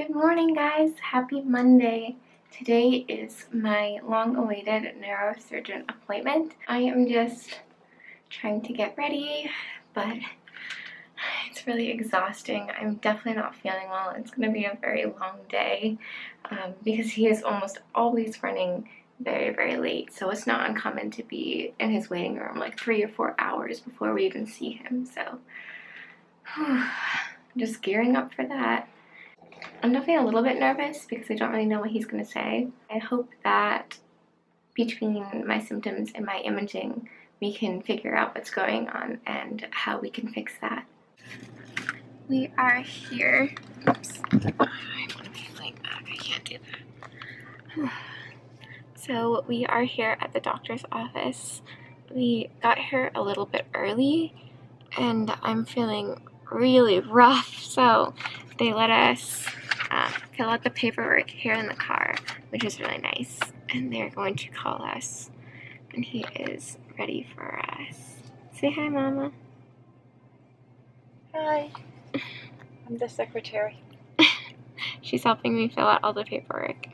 Good morning guys, happy Monday. Today is my long-awaited neurosurgeon appointment. I am just trying to get ready, but it's really exhausting. I'm definitely not feeling well. It's going to be a very long day um, because he is almost always running very, very late. So it's not uncommon to be in his waiting room like three or four hours before we even see him. So just gearing up for that. I'm definitely a little bit nervous because I don't really know what he's going to say. I hope that between my symptoms and my imaging, we can figure out what's going on and how we can fix that. We are here. Oops. Oh, I'm like that. I can't do that. So we are here at the doctor's office. We got here a little bit early and I'm feeling really rough. So they let us uh, fill out the paperwork here in the car, which is really nice. And they're going to call us and he is ready for us. Say hi, Mama. Hi. I'm the secretary. She's helping me fill out all the paperwork.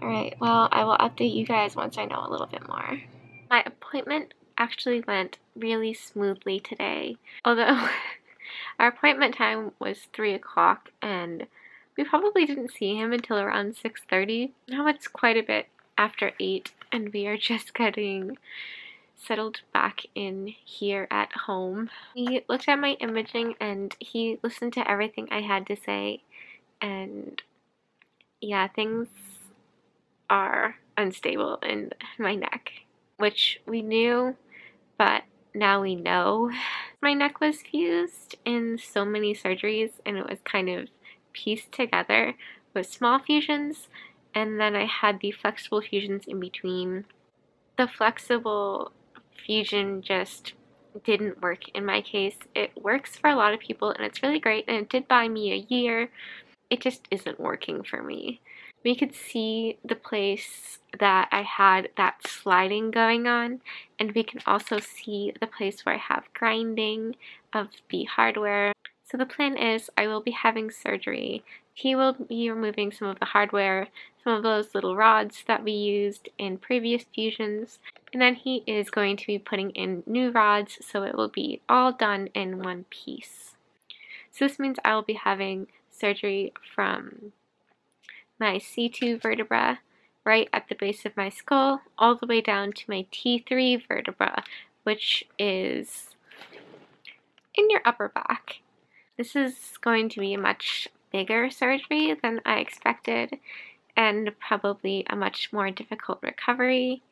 Alright, well, I will update you guys once I know a little bit more. My appointment actually went really smoothly today. Although our appointment time was 3 o'clock and we probably didn't see him until around 6.30. Now it's quite a bit after 8 and we are just getting settled back in here at home. He looked at my imaging and he listened to everything I had to say and yeah, things are unstable in my neck, which we knew, but now we know. My neck was fused in so many surgeries and it was kind of pieced together with small fusions and then I had the flexible fusions in between. The flexible fusion just didn't work in my case. It works for a lot of people and it's really great and it did buy me a year. It just isn't working for me we could see the place that I had that sliding going on and we can also see the place where I have grinding of the hardware. So the plan is I will be having surgery. He will be removing some of the hardware, some of those little rods that we used in previous fusions, and then he is going to be putting in new rods so it will be all done in one piece. So this means I will be having surgery from my C2 vertebra right at the base of my skull all the way down to my T3 vertebra, which is in your upper back. This is going to be a much bigger surgery than I expected and probably a much more difficult recovery,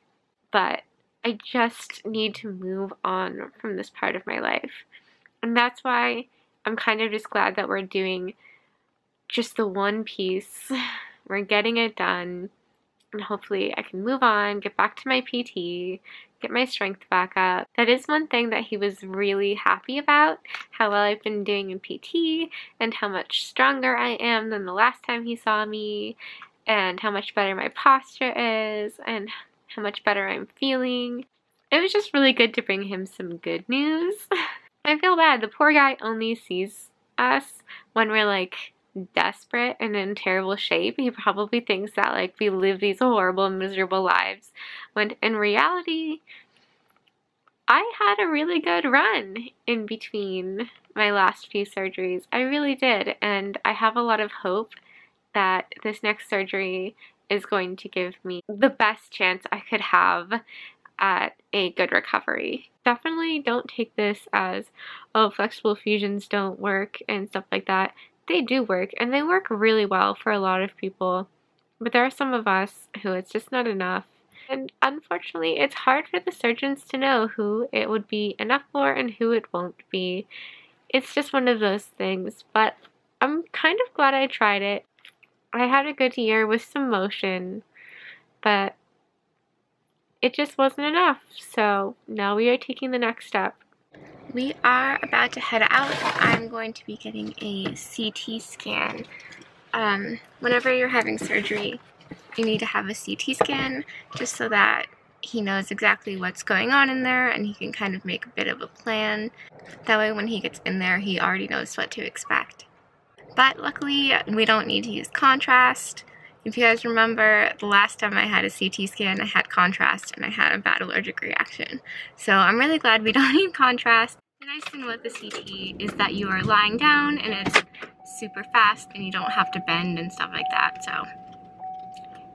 but I just need to move on from this part of my life. And that's why I'm kind of just glad that we're doing just the one piece we're getting it done. And hopefully I can move on, get back to my PT, get my strength back up. That is one thing that he was really happy about, how well I've been doing in PT and how much stronger I am than the last time he saw me and how much better my posture is and how much better I'm feeling. It was just really good to bring him some good news. I feel bad. The poor guy only sees us when we're like desperate and in terrible shape. He probably thinks that like we live these horrible, miserable lives. When in reality, I had a really good run in between my last few surgeries. I really did. And I have a lot of hope that this next surgery is going to give me the best chance I could have at a good recovery. Definitely don't take this as, oh, flexible fusions don't work and stuff like that they do work and they work really well for a lot of people. But there are some of us who it's just not enough. And unfortunately, it's hard for the surgeons to know who it would be enough for and who it won't be. It's just one of those things, but I'm kind of glad I tried it. I had a good year with some motion, but it just wasn't enough. So now we are taking the next step we are about to head out. I'm going to be getting a CT scan. Um, whenever you're having surgery, you need to have a CT scan just so that he knows exactly what's going on in there and he can kind of make a bit of a plan. That way when he gets in there, he already knows what to expect. But luckily, we don't need to use contrast. If you guys remember, the last time I had a CT scan, I had contrast and I had a bad allergic reaction. So I'm really glad we don't need contrast. The nice thing about the CT is that you are lying down and it's super fast and you don't have to bend and stuff like that. So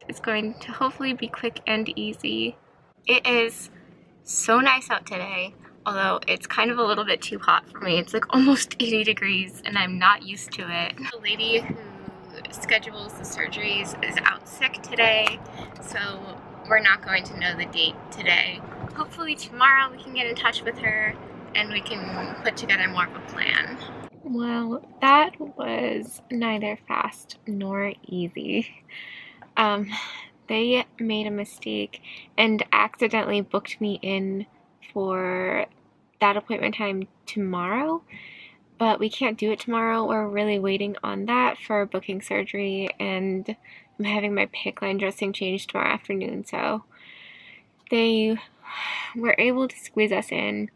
it's going to hopefully be quick and easy. It is so nice out today, although it's kind of a little bit too hot for me. It's like almost 80 degrees and I'm not used to it. The lady who schedules the surgeries is out sick today, so we're not going to know the date today. Hopefully tomorrow we can get in touch with her and we can put together more of a plan. Well, that was neither fast nor easy. Um, they made a mistake and accidentally booked me in for that appointment time tomorrow but we can't do it tomorrow. We're really waiting on that for booking surgery, and I'm having my PICC line dressing changed tomorrow afternoon. So they were able to squeeze us in,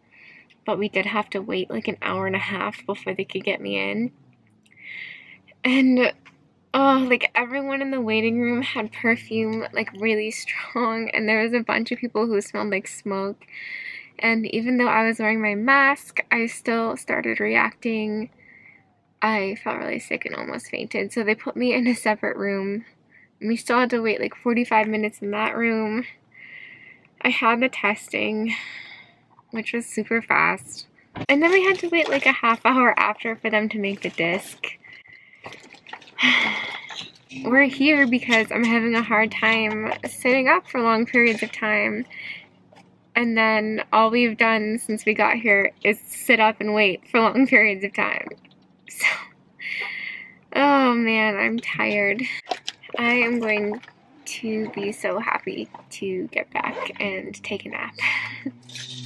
but we did have to wait like an hour and a half before they could get me in. And oh, like everyone in the waiting room had perfume like really strong, and there was a bunch of people who smelled like smoke. And even though I was wearing my mask, I still started reacting. I felt really sick and almost fainted. So they put me in a separate room. We still had to wait like 45 minutes in that room. I had the testing, which was super fast. And then we had to wait like a half hour after for them to make the disc. We're here because I'm having a hard time sitting up for long periods of time and then all we've done since we got here is sit up and wait for long periods of time. So, oh man, I'm tired. I am going to be so happy to get back and take a nap.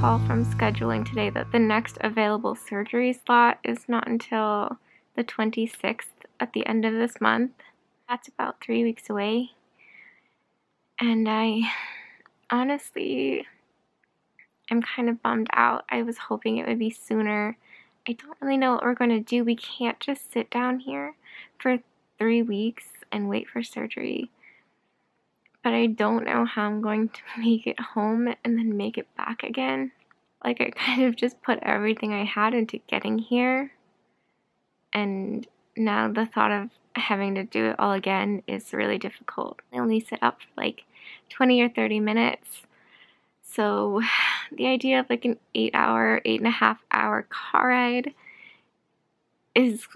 call from scheduling today that the next available surgery slot is not until the 26th at the end of this month. That's about three weeks away. And I honestly am kind of bummed out. I was hoping it would be sooner. I don't really know what we're going to do. We can't just sit down here for three weeks and wait for surgery but I don't know how I'm going to make it home and then make it back again. Like, I kind of just put everything I had into getting here, and now the thought of having to do it all again is really difficult. I only sit up for like 20 or 30 minutes. So, the idea of like an eight hour, eight and a half hour car ride is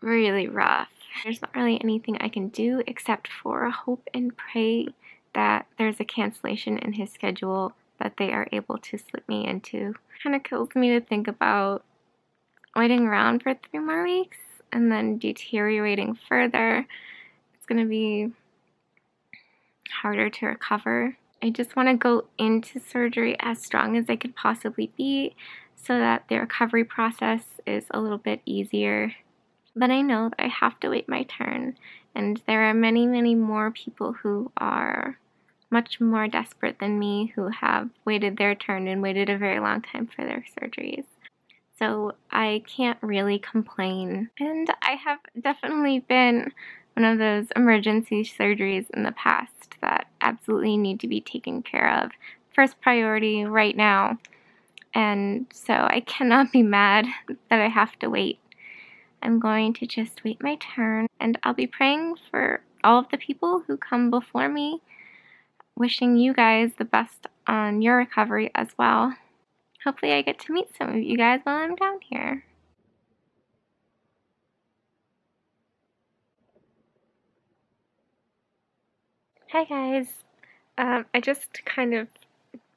really rough. There's not really anything I can do except for hope and pray that there's a cancellation in his schedule that they are able to slip me into. Kind of kills me to think about waiting around for three more weeks and then deteriorating further. It's going to be harder to recover. I just want to go into surgery as strong as I could possibly be so that the recovery process is a little bit easier but I know that I have to wait my turn, and there are many, many more people who are much more desperate than me who have waited their turn and waited a very long time for their surgeries. So I can't really complain. And I have definitely been one of those emergency surgeries in the past that absolutely need to be taken care of. First priority right now. And so I cannot be mad that I have to wait. I'm going to just wait my turn and I'll be praying for all of the people who come before me, wishing you guys the best on your recovery as well. Hopefully, I get to meet some of you guys while I'm down here. Hi guys. Um, I just kind of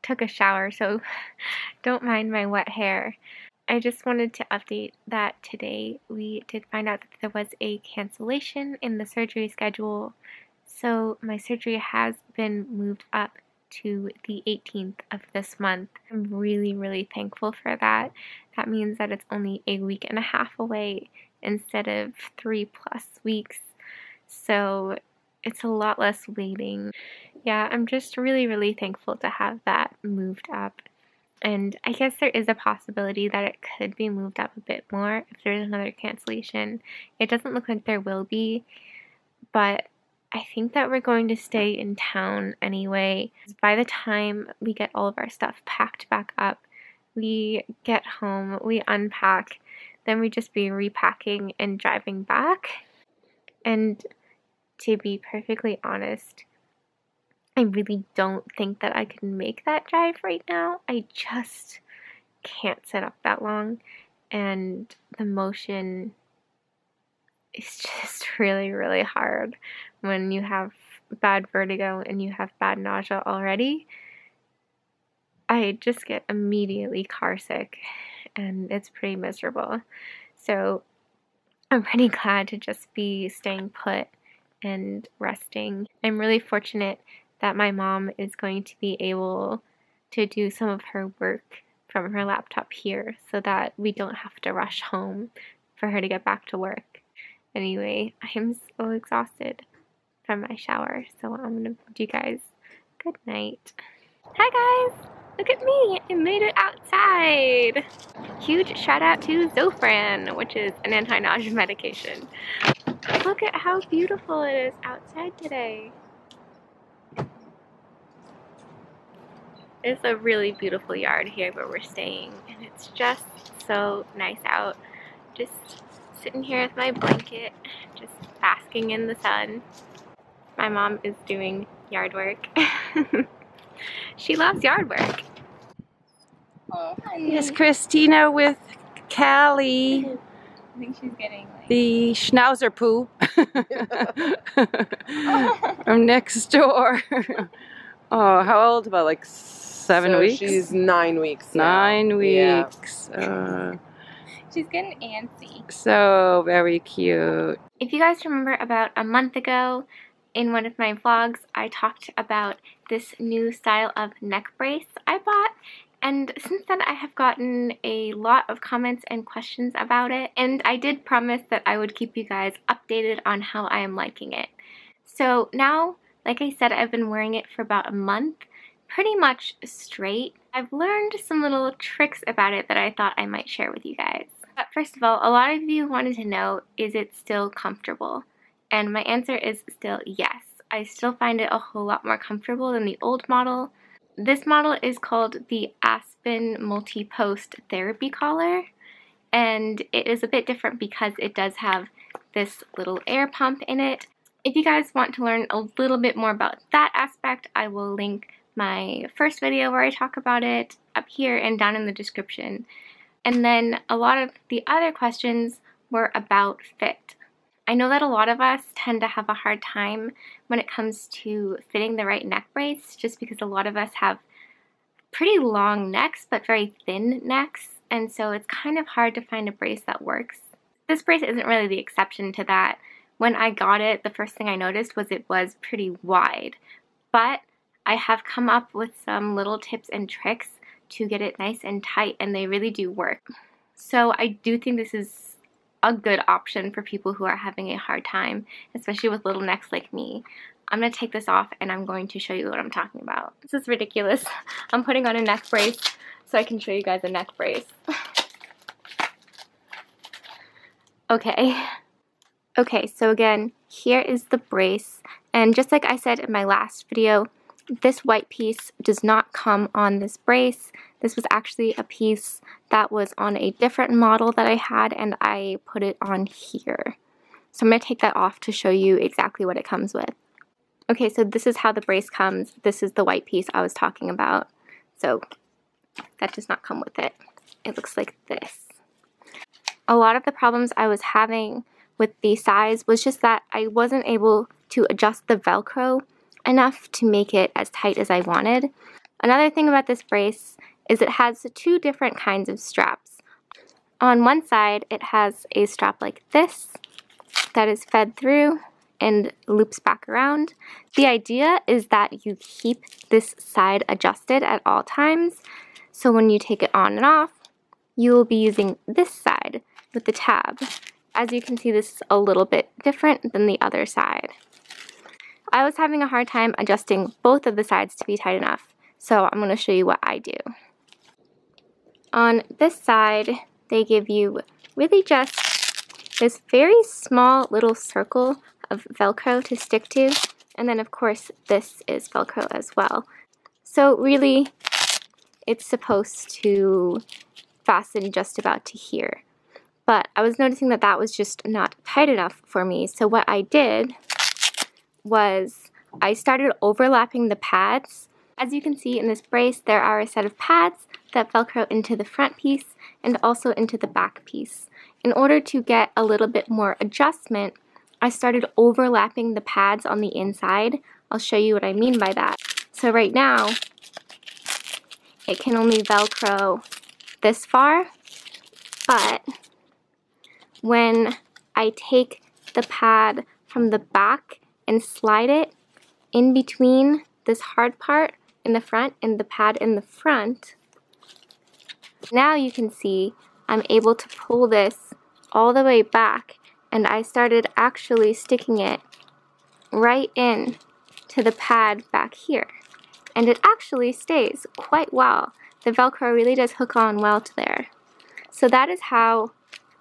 took a shower, so don't mind my wet hair. I just wanted to update that today we did find out that there was a cancellation in the surgery schedule. So my surgery has been moved up to the 18th of this month. I'm really, really thankful for that. That means that it's only a week and a half away instead of three plus weeks. So it's a lot less waiting. Yeah, I'm just really, really thankful to have that moved up. And I guess there is a possibility that it could be moved up a bit more if there's another cancellation. It doesn't look like there will be, but I think that we're going to stay in town anyway. By the time we get all of our stuff packed back up, we get home, we unpack, then we just be repacking and driving back. And to be perfectly honest, I really don't think that I can make that drive right now. I just can't sit up that long. And the motion is just really, really hard when you have bad vertigo and you have bad nausea already. I just get immediately car sick and it's pretty miserable. So I'm pretty glad to just be staying put and resting. I'm really fortunate that my mom is going to be able to do some of her work from her laptop here so that we don't have to rush home for her to get back to work. Anyway, I'm so exhausted from my shower, so I'm gonna bid you guys good night. Hi guys! Look at me! I made it outside! Huge shout out to Zofran, which is an anti-nausea medication. Look at how beautiful it is outside today. It's a really beautiful yard here where we're staying and it's just so nice out. Just sitting here with my blanket, just basking in the sun. My mom is doing yard work. she loves yard work. Oh, Yes, Christina with Callie, I think she's getting like. the schnauzer poo from next door. Oh, how old? About like seven So weeks? She's nine weeks. now. Nine Yeah. weeks. Uh, She's getting antsy. so very cute. If you guys remember about a month ago in one of my vlogs, I talked about this new style of neck brace I bought. And since then, I have gotten a lot of comments and questions about it. And I did promise that I would keep you guys updated on how I am liking it. So now, like I said, I've been wearing it for about a month, pretty much straight. I've learned some little tricks about it that I thought I might share with you guys. But first of all, a lot of you wanted to know, is it still comfortable? And my answer is still yes. I still find it a whole lot more comfortable than the old model. This model is called the Aspen Multi-Post Therapy Collar, and it is a bit different because it does have this little air pump in it. If you guys want to learn a little bit more about that aspect, I will link my first video where I talk about it up here and down in the description. And then a lot of the other questions were about fit. I know that a lot of us tend to have a hard time when it comes to fitting the right neck brace just because a lot of us have pretty long necks but very thin necks and so it's kind of hard to find a brace that works. This brace isn't really the exception to that. When I got it, the first thing I noticed was it was pretty wide, but I have come up with some little tips and tricks to get it nice and tight and they really do work. So I do think this is a good option for people who are having a hard time, especially with little necks like me. I'm going to take this off and I'm going to show you what I'm talking about. This is ridiculous. I'm putting on a neck brace so I can show you guys a neck brace. okay. Okay, so again, here is the brace. And just like I said in my last video, this white piece does not come on this brace. This was actually a piece that was on a different model that I had and I put it on here. So I'm going to take that off to show you exactly what it comes with. Okay, so this is how the brace comes. This is the white piece I was talking about. So that does not come with it. It looks like this. A lot of the problems I was having with the size was just that I wasn't able to adjust the Velcro enough to make it as tight as I wanted. Another thing about this brace is it has two different kinds of straps. On one side, it has a strap like this that is fed through and loops back around. The idea is that you keep this side adjusted at all times. So when you take it on and off, you will be using this side with the tab. As you can see, this is a little bit different than the other side. I was having a hard time adjusting both of the sides to be tight enough, so I'm going to show you what I do. On this side, they give you really just this very small little circle of Velcro to stick to, and then of course this is Velcro as well. So really, it's supposed to fasten just about to here. But I was noticing that that was just not tight enough for me, so what I did was I started overlapping the pads. As you can see in this brace, there are a set of pads that velcro into the front piece and also into the back piece. In order to get a little bit more adjustment, I started overlapping the pads on the inside. I'll show you what I mean by that. So right now, it can only velcro this far, but when I take the pad from the back and slide it in between this hard part in the front and the pad in the front, now you can see I'm able to pull this all the way back and I started actually sticking it right in to the pad back here. And it actually stays quite well. The Velcro really does hook on well to there. So that is how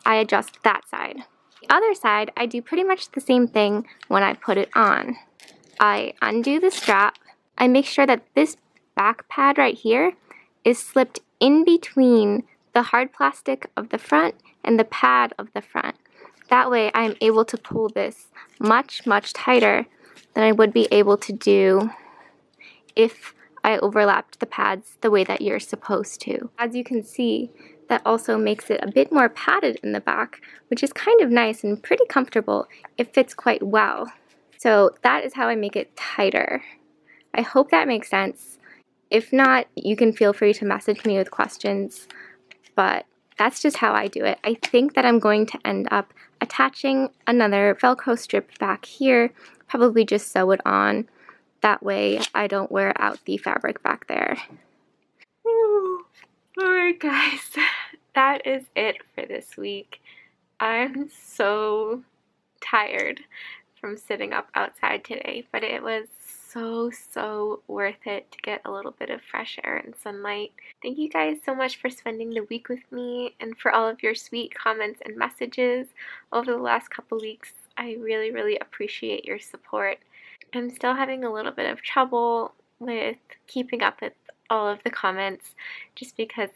I adjust that side. The other side, I do pretty much the same thing when I put it on. I undo the strap. I make sure that this back pad right here is slipped in between the hard plastic of the front and the pad of the front. That way I am able to pull this much, much tighter than I would be able to do if I overlapped the pads the way that you're supposed to. As you can see, that also makes it a bit more padded in the back, which is kind of nice and pretty comfortable. It fits quite well. So that is how I make it tighter. I hope that makes sense. If not, you can feel free to message me with questions, but that's just how I do it. I think that I'm going to end up attaching another Velcro strip back here, probably just sew it on. That way I don't wear out the fabric back there. Alright guys, that is it for this week. I'm so tired from sitting up outside today, but it was so, so worth it to get a little bit of fresh air and sunlight. Thank you guys so much for spending the week with me and for all of your sweet comments and messages over the last couple weeks. I really, really appreciate your support. I'm still having a little bit of trouble with keeping up with all of the comments just because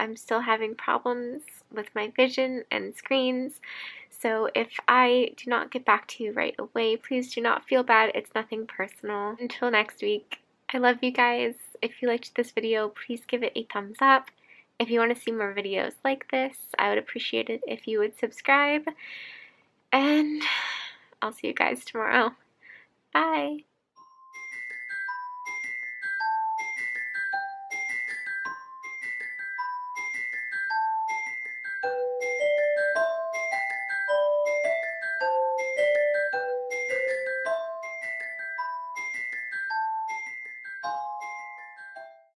I'm still having problems with my vision and screens. So if I do not get back to you right away, please do not feel bad. It's nothing personal. Until next week, I love you guys. If you liked this video, please give it a thumbs up. If you want to see more videos like this, I would appreciate it if you would subscribe. And I'll see you guys tomorrow. Bye.